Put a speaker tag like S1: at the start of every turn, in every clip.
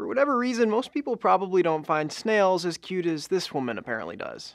S1: For whatever reason, most people probably don't find snails as cute as this woman apparently does.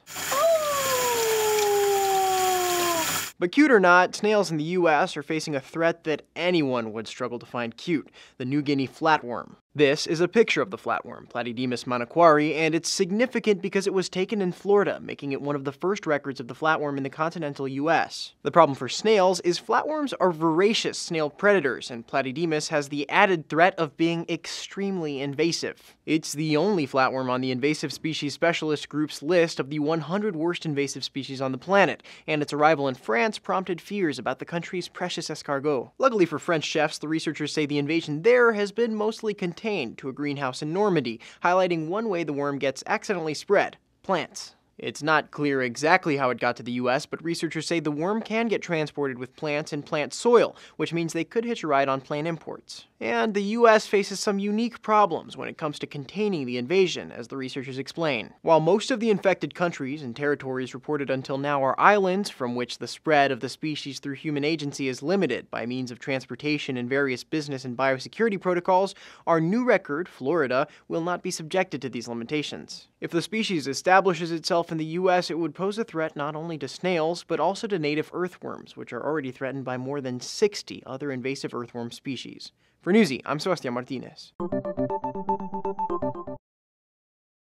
S1: But cute or not, snails in the US are facing a threat that anyone would struggle to find cute the New Guinea flatworm. This is a picture of the flatworm, Platydemus manokwari, and it's significant because it was taken in Florida, making it one of the first records of the flatworm in the continental US. The problem for snails is flatworms are voracious snail predators, and Platydemus has the added threat of being extremely invasive. It's the only flatworm on the invasive species specialist group's list of the 100 worst invasive species on the planet, and its arrival in France prompted fears about the country's precious escargot. Luckily for French chefs, the researchers say the invasion there has been mostly contained contained to a greenhouse in Normandy, highlighting one way the worm gets accidentally spread plants. It's not clear exactly how it got to the US, but researchers say the worm can get transported with plants and plant soil, which means they could hitch a ride on plant imports. And the US faces some unique problems when it comes to containing the invasion, as the researchers explain. While most of the infected countries and territories reported until now are islands from which the spread of the species through human agency is limited by means of transportation and various business and biosecurity protocols, our new record, Florida, will not be subjected to these limitations. If the species establishes itself in the US, it would pose a threat not only to snails, but also to native earthworms, which are already threatened by more than 60 other invasive earthworm species. For Newsy, I'm Sebastian Martinez.